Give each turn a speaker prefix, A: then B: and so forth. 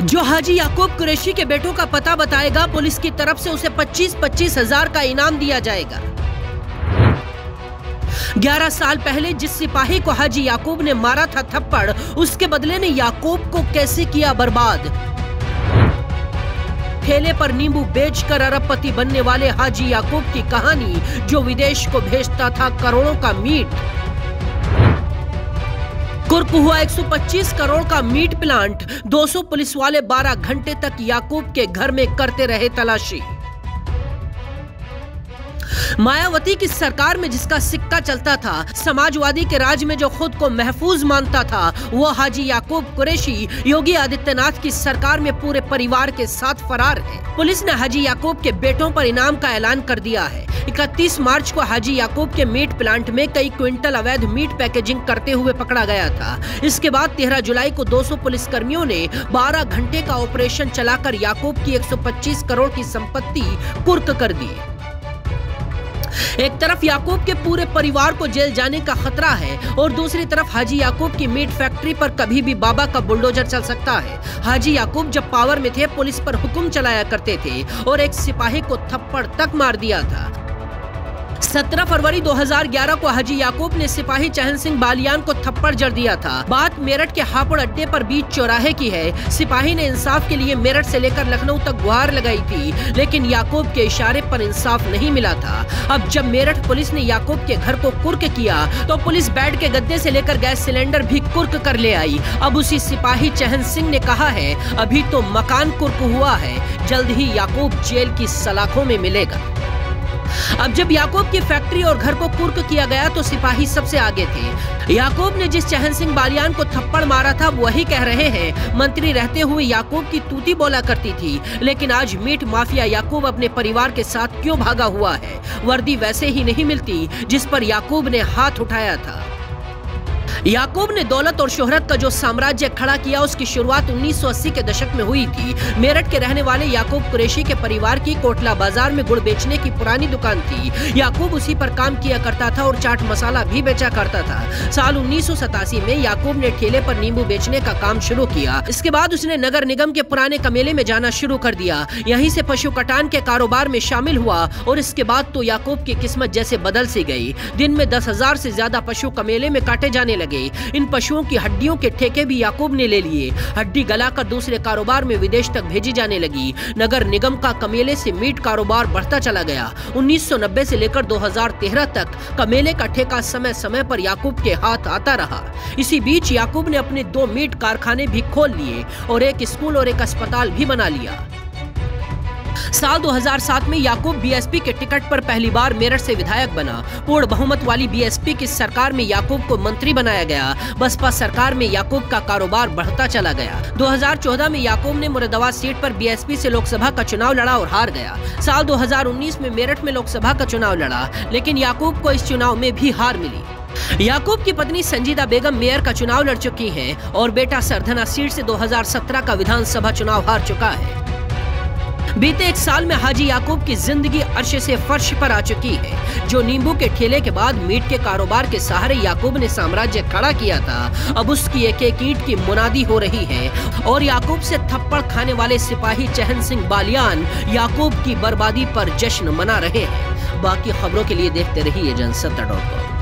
A: जो हाजी याकूब कुरैशी के बेटों का पता बताएगा, पुलिस की तरफ़ से उसे 25-25 हज़ार का इनाम दिया जाएगा। 11 साल पहले जिस सिपाही को हाजी याकूब ने मारा था थप्पड़, उसके बदले ने याकूब को कैसे किया बर्बाद? ठेले पर नींबू बेचकर अरबपति बनने वाले हाजी याकूब की कहानी, जो विदेश को भेजता था करोड़ों का मीट। कुर्क हुआ 125 करोड़ का मीट प्लांट। 200 पुलिस वाले 12 घंटे तक याकूब के घर में करते रहे तलाशी। मायावती की सरकार में जिसका सिक्का चलता था, समाजवादी के राज में जो खुद को महफूज मानता था, वो हाजी याकूब कुरेशी, योगी आदित्यनाथ की सरकार में पूरे परिवार के साथ फरार है। पुलिस ने हाजी याकूब के बेटों पर इनाम का ऐलान कर दिया है। 31 मार्च को हाजी याकूब के मीट प्लांट में कई क्विंटल अवैध मीट पैकेजिंग करते हुए पकड़ा गया था। इसके बाद 13 जुलाई को 200 पुलिस कर्मियों ने 12 घंटे का ऑपरेशन चलाकर याकूब की 125 करोड़ की संपत्ति कुर्क कर दी। एक तरफ़ याकूब के पूरे परिवार को जेल जाने का खतरा है और दूसरी तरफ़ हाजी याकूब की मीट फैक्ट्री पर कभी भी बाबा का बुलडोजर चल सकता है। हाजी याकूब जब पावर में थे, पुलिस पर हुक्म चलाया करते थे और एक सिपाही को थप्पड़ तक मार दिया था। 17 फरवरी 2011 को हाजी याकूब ने सिपाही चहन सिंह बालियान को थप्पड़ जड़ दिया था। बात मेरठ के हापुड़ अड्डे पर बीच चौराहे की है। सिपाही ने इंसाफ के लिए मेरठ से लेकर लखनऊ तक गुहार लगाई थी, लेकिन याकूब के इशारे पर इंसाफ नहीं मिला था। अब जब मेरठ पुलिस ने याकूब के घर को कुर्क किया तो पुलिस बेड के गद्दे से लेकर गैस सिलेंडर भी कुर्क कर ले आई। अब उसी सिपाही चहन सिंह ने कहा है, अभी तो मकान कुर्क हुआ है, जल्द ही याकूब जेल की सलाखों में मिलेगा। अब जब याकूब की फैक्ट्री और घर को कुर्क किया गया तो सिपाही सबसे आगे थे। याकूब ने जिस चहन सिंह बालियान को थप्पड़ मारा था, वही कह रहे हैं, मंत्री रहते हुए याकूब की तूती बोला करती थी, लेकिन आज मीट माफिया याकूब अपने परिवार के साथ क्यों भागा हुआ है? वर्दी वैसे ही नहीं मिलती, जिस पर याकूब ने हाथ उठाया था। याकूब ने दौलत और शोहरत का जो साम्राज्य खड़ा किया, उसकी शुरुआत 1980 के दशक में हुई थी। मेरठ के रहने वाले याकूब कुरेशी के परिवार की कोटला बाज़ार में गुड़ बेचने की पुरानी दुकान थी। याकूब उसी पर काम किया करता था और चाट मसाला भी बेचा करता था। साल उन्नीस सौ सतासी में याकूब ने ठेले पर नींबू बेचने का काम शुरू किया। इसके बाद उसने नगर निगम के पुराने कमेले में जाना शुरू कर दिया। यहीं से पशु कटान के कारोबार में शामिल हुआ और इसके बाद तो याकूब की किस्मत जैसे बदल सी गई। दिन में दस हज़ार ज़्यादा पशु कमेले में काटे जाने लगे। लगे। इन पशुओं की हड्डियों के ठेके भी याकूब ने ले लिए। हड्डी गलाकर दूसरे कारोबार में विदेश तक भेजी जाने लगी। नगर निगम का कमेले से मीट कारोबार बढ़ता चला गया। 1990 से लेकर 2013 तक कमेले का ठेका समय समय पर याकूब के हाथ आता रहा। इसी बीच याकूब ने अपने दो मीट कारखाने भी खोल लिए और एक स्कूल और एक अस्पताल भी बना लिया। साल 2007 में याकूब बीएसपी के टिकट पर पहली बार मेरठ से विधायक बना। पूर्ण बहुमत वाली बीएसपी की सरकार में याकूब को मंत्री बनाया गया। बसपा सरकार में याकूब का कारोबार बढ़ता चला गया। 2014 में याकूब ने मुरादाबाद सीट पर बीएसपी से लोकसभा का चुनाव लड़ा और हार गया। साल 2019 में मेरठ में लोकसभा का चुनाव लड़ा, लेकिन याकूब को इस चुनाव में भी हार मिली। याकूब की पत्नी संजीदा बेगम मेयर का चुनाव लड़ चुकी हैं और बेटा सरधना सीट से 2017 का विधानसभा चुनाव हार चुका है। बीते एक साल में हाजी याकूब की ज़िंदगी अर्श से फर्श पर आ चुकी है। जो नींबू के ठेले के बाद मीट के कारोबार के सहारे याकूब ने साम्राज्य खड़ा किया था, अब उसकी एक एक ईट की मुनादी हो रही है। और याकूब से थप्पड़ खाने वाले सिपाही चहन सिंह बालियान याकूब की बर्बादी पर जश्न मना रहे हैं। बाकी खबरों के लिए देखते रहिए जनसत्ता डॉट कॉम।